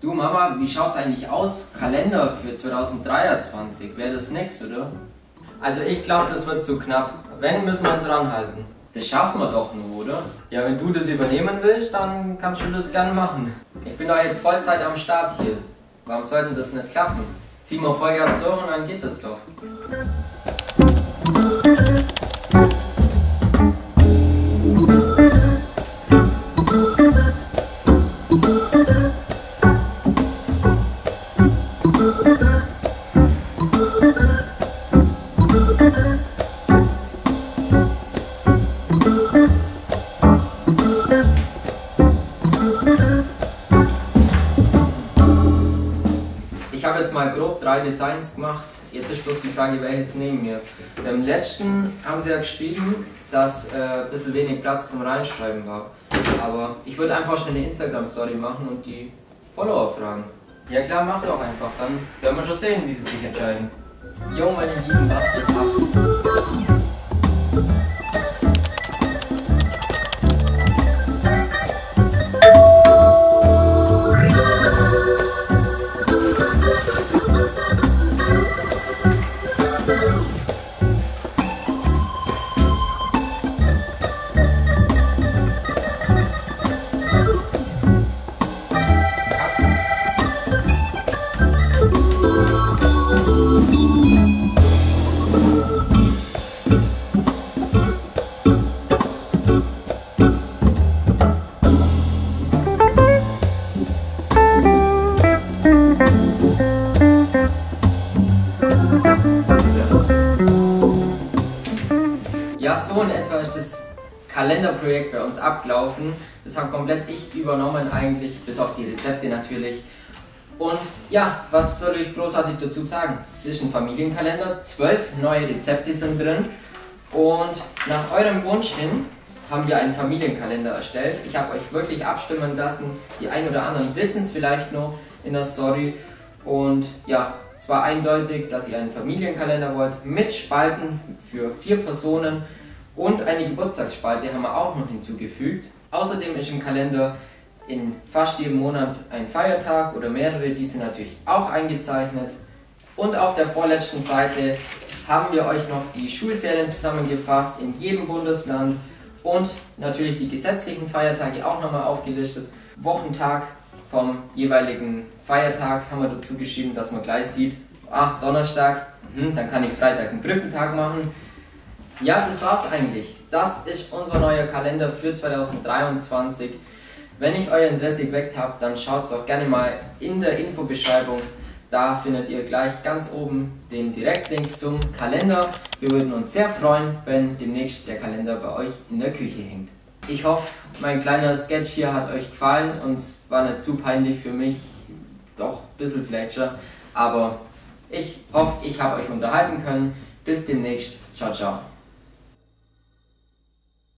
Du Mama, wie schaut's eigentlich aus? Kalender für 2023. Wäre das nix, oder? Also ich glaube, das wird zu knapp. Wenn, müssen wir uns ranhalten. Das schaffen wir doch nur, oder? Ja, wenn du das übernehmen willst, dann kannst du das gern machen. Ich bin doch jetzt Vollzeit am Start hier. Warum sollte das nicht klappen? Zieh mal Vollgas durch und dann geht das doch. Ich habe jetzt mal grob drei Designs gemacht. Jetzt ist bloß die Frage, welches nehmen wir. Beim letzten haben sie ja geschrieben, dass äh, ein bisschen wenig Platz zum Reinschreiben war. Aber ich würde einfach schnell eine Instagram-Story machen und die Follower fragen. Ja klar, mach doch einfach. Dann werden wir schon sehen, wie sie sich entscheiden. Jo, meine lieben Bastelpappen. So in etwa ist das Kalenderprojekt bei uns abgelaufen. Das haben komplett ich übernommen eigentlich, bis auf die Rezepte natürlich. Und ja, was soll ich großartig dazu sagen? Es ist ein Familienkalender, zwölf neue Rezepte sind drin. Und nach eurem Wunsch hin haben wir einen Familienkalender erstellt. Ich habe euch wirklich abstimmen lassen. Die ein oder anderen wissen es vielleicht noch in der Story. Und ja, es war eindeutig, dass ihr einen Familienkalender wollt mit Spalten für vier Personen und eine Geburtstagsspalte haben wir auch noch hinzugefügt. Außerdem ist im Kalender in fast jedem Monat ein Feiertag oder mehrere, die sind natürlich auch eingezeichnet. Und auf der vorletzten Seite haben wir euch noch die Schulferien zusammengefasst in jedem Bundesland und natürlich die gesetzlichen Feiertage auch nochmal aufgelistet. Wochentag vom jeweiligen Feiertag haben wir dazu geschrieben, dass man gleich sieht, ah, Donnerstag, mhm, dann kann ich Freitag einen Brückentag machen. Ja, das war's eigentlich. Das ist unser neuer Kalender für 2023. Wenn ich euer Interesse geweckt habe, dann schaut doch gerne mal in der Infobeschreibung. Da findet ihr gleich ganz oben den Direktlink zum Kalender. Wir würden uns sehr freuen, wenn demnächst der Kalender bei euch in der Küche hängt. Ich hoffe, mein kleiner Sketch hier hat euch gefallen und es war nicht zu peinlich für mich. Doch, ein bisschen Fletcher. Aber ich hoffe, ich habe euch unterhalten können. Bis demnächst. Ciao, ciao.